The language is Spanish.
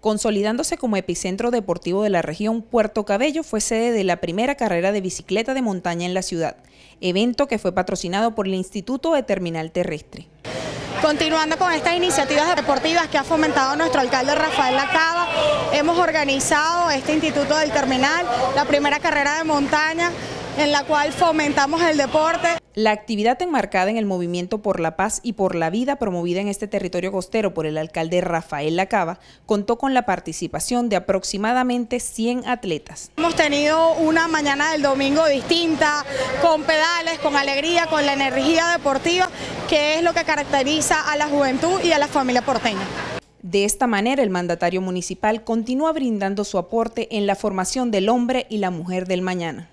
Consolidándose como epicentro deportivo de la región, Puerto Cabello fue sede de la primera carrera de bicicleta de montaña en la ciudad, evento que fue patrocinado por el Instituto de Terminal Terrestre. Continuando con estas iniciativas deportivas que ha fomentado nuestro alcalde Rafael Lacaba, hemos organizado este Instituto del Terminal, la primera carrera de montaña en la cual fomentamos el deporte. La actividad enmarcada en el movimiento por la paz y por la vida promovida en este territorio costero por el alcalde Rafael Lacaba contó con la participación de aproximadamente 100 atletas. Hemos tenido una mañana del domingo distinta, con pedales, con alegría, con la energía deportiva, que es lo que caracteriza a la juventud y a la familia porteña. De esta manera, el mandatario municipal continúa brindando su aporte en la formación del hombre y la mujer del mañana.